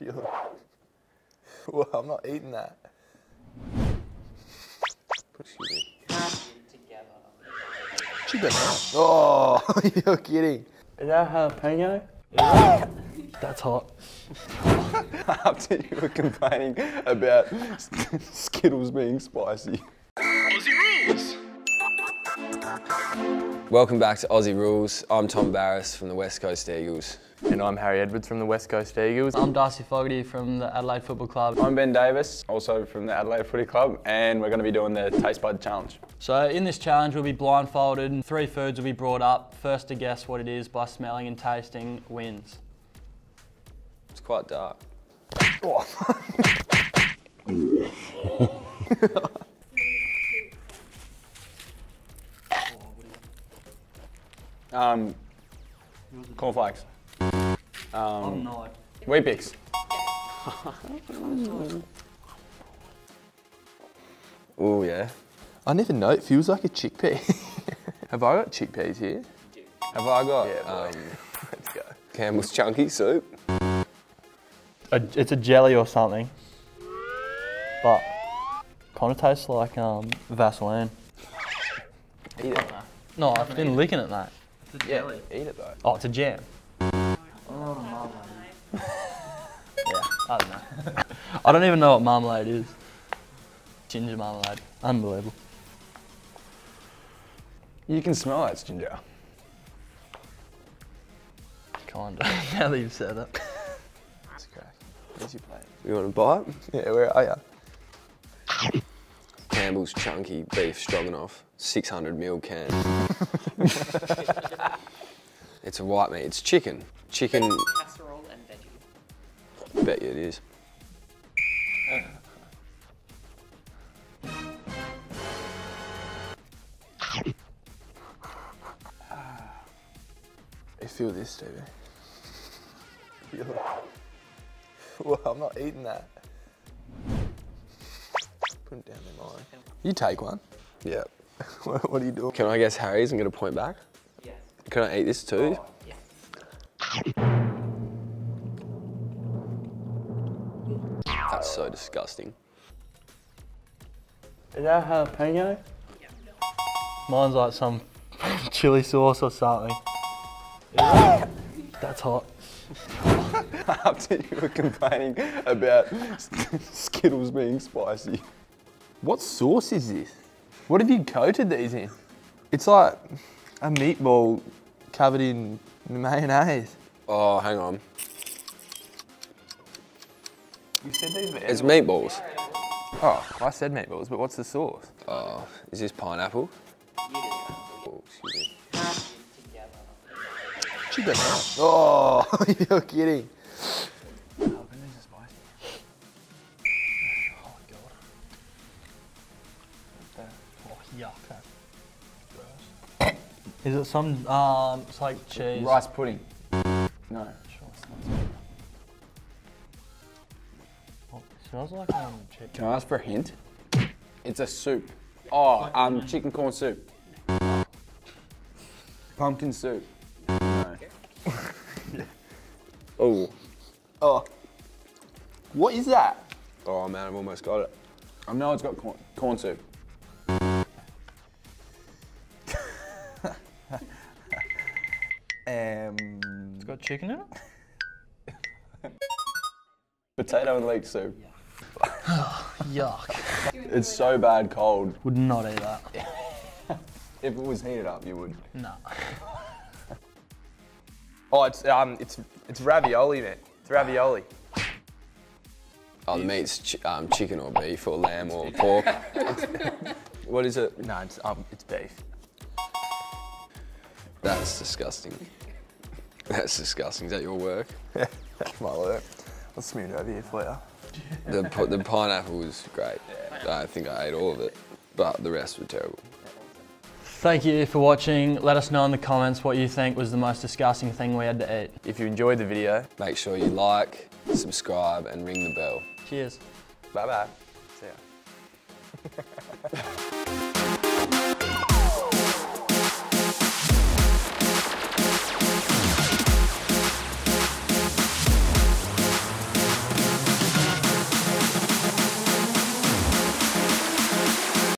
well, I'm not eating that. Excuse me. Chicken. Oh, you're kidding. Is that jalapeno? That's hot. After you were complaining about Skittles being spicy. Welcome back to Aussie Rules. I'm Tom Barrass from the West Coast Eagles. And I'm Harry Edwards from the West Coast Eagles. I'm Darcy Fogarty from the Adelaide Football Club. I'm Ben Davis, also from the Adelaide Footy Club, and we're going to be doing the Taste Bud Challenge. So in this challenge we'll be blindfolded and three foods will be brought up. First to guess what it is by smelling and tasting wins. It's quite dark. um, cornflakes. Um, no. Weet-Bix. oh yeah. I never know. It feels like a chickpea. Have I got chickpeas here? Have I got Yeah, boy. um, Let's go. Campbell's Chunky Soup? A, it's a jelly or something. But kind of tastes like um, Vaseline. Eat it. No, I've been licking it, mate. It's a jelly. Yeah, eat it though. Oh, it's a jam. Oh, marmalade. yeah, I don't know. I don't even know what marmalade is. Ginger marmalade. Unbelievable. You can smell that, it's ginger. Kinda. now that you've said it. Let's crack. Where's your plate? You want a bite? Yeah, where are you? Campbell's Chunky Beef Stroganoff, 600 ml can. it's a white meat. It's chicken. Chicken. casserole and veggie. Bet you it is. You feel this, David? Feel it. Well, I'm not eating that. Put it down there, mine. You take one. Yeah. what, what are you doing? Can I guess Harry's and get a point back? Yes. Can I eat this too? Yes. That's so disgusting. Is that jalapeno? Mine's like some chili sauce or something. That's hot. After you were complaining about Skittles being spicy. What sauce is this? What have you coated these in? It's like a meatball covered in mayonnaise. Oh, hang on. You said these were It's meatballs. Oh, I said meatballs, but what's the sauce? Oh, is this pineapple? Oh, excuse me. Chicken. Oh, you're kidding. Oh, god. Oh, yuck. Is it some, um, it's like cheese. Rice pudding. No. Oh, smells like um, chicken. Can I ask for a hint? It's a soup. Oh, um, chicken corn soup. Pumpkin soup. No. oh. Oh. What is that? Oh man, I've almost got it. I know it's got corn, corn soup. Chicken in it? Potato and leek soup. Yuck. It's so bad cold. Would not eat that. If it was heated up, you would. No. oh, it's um, it's it's ravioli, man. It's ravioli. Oh, the meat's ch- um, chicken or beef or lamb or pork. what is it? No, it's um, it's beef. That's disgusting. That's disgusting. Is that your work? That's my work. I'll smear it over here for you. The, the pineapple was great. I think I ate all of it, but the rest were terrible. Thank you for watching. Let us know in the comments what you think was the most disgusting thing we had to eat. If you enjoyed the video, Make sure you like, subscribe, and ring the bell. Cheers. bye bye. See ya.